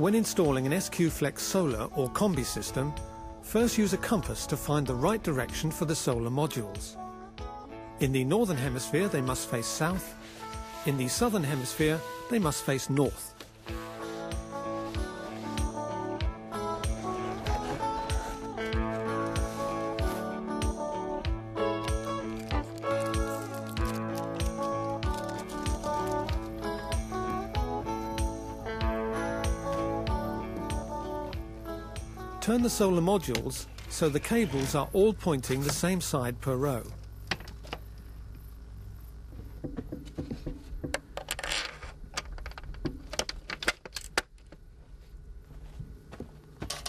When installing an SQ Flex solar or combi system, first use a compass to find the right direction for the solar modules. In the northern hemisphere they must face south, in the southern hemisphere they must face north. Turn the solar modules so the cables are all pointing the same side per row.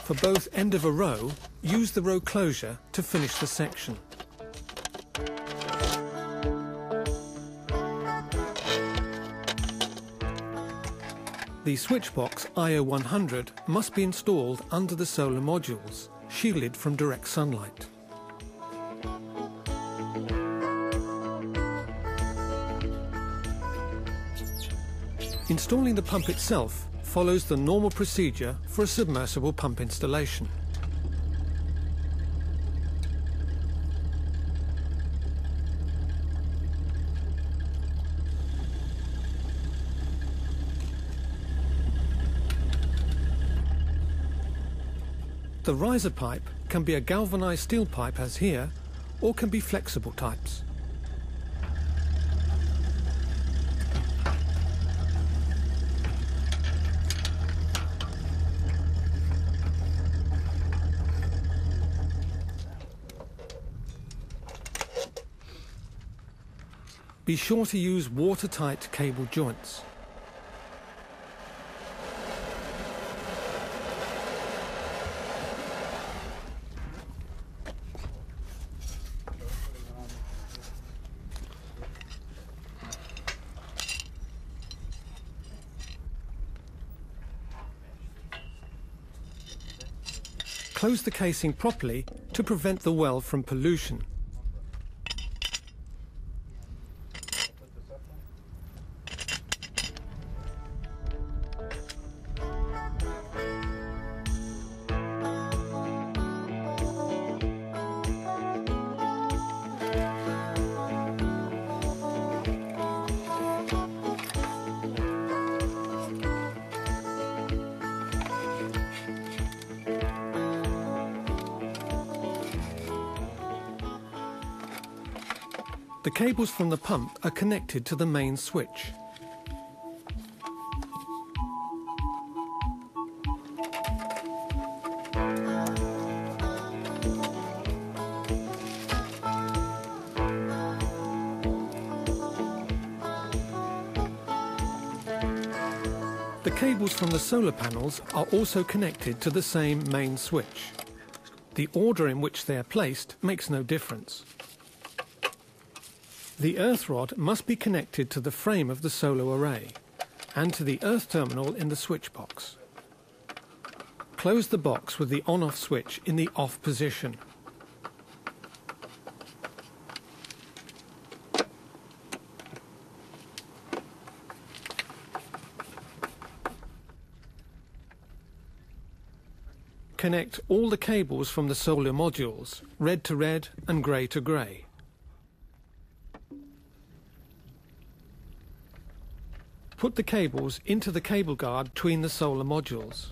For both end of a row, use the row closure to finish the section. The switchbox IO100 must be installed under the solar modules, shielded from direct sunlight. Installing the pump itself follows the normal procedure for a submersible pump installation. The riser pipe can be a galvanized steel pipe as here, or can be flexible types. Be sure to use watertight cable joints. Close the casing properly to prevent the well from pollution. The cables from the pump are connected to the main switch. The cables from the solar panels are also connected to the same main switch. The order in which they are placed makes no difference. The earth rod must be connected to the frame of the solar array and to the earth terminal in the switch box. Close the box with the on-off switch in the off position. Connect all the cables from the solar modules, red to red and grey to grey. Put the cables into the cable guard between the solar modules.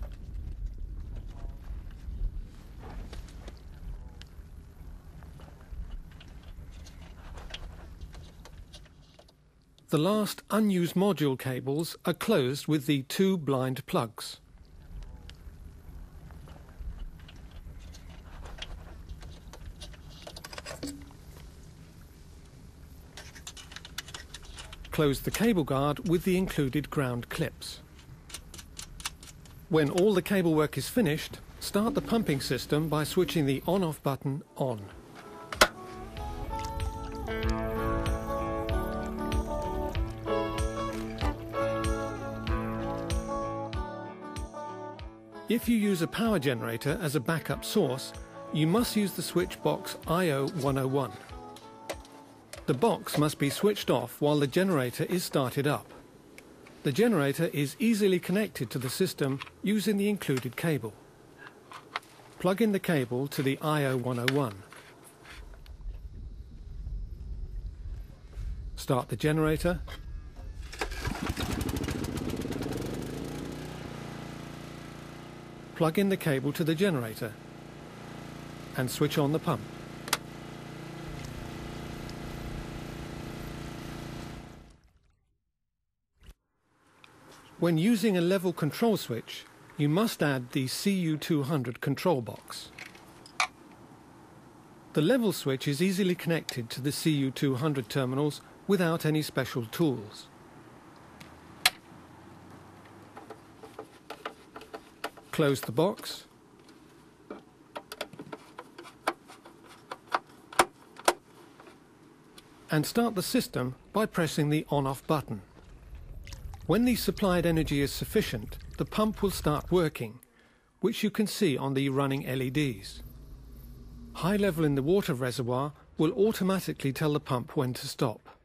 The last unused module cables are closed with the two blind plugs. Close the cable guard with the included ground clips. When all the cable work is finished, start the pumping system by switching the on-off button on. If you use a power generator as a backup source, you must use the switch box IO101. The box must be switched off while the generator is started up. The generator is easily connected to the system using the included cable. Plug in the cable to the IO101. Start the generator. Plug in the cable to the generator and switch on the pump. When using a level control switch, you must add the CU200 control box. The level switch is easily connected to the CU200 terminals without any special tools. Close the box. And start the system by pressing the on-off button. When the supplied energy is sufficient, the pump will start working, which you can see on the running LEDs. High level in the water reservoir will automatically tell the pump when to stop.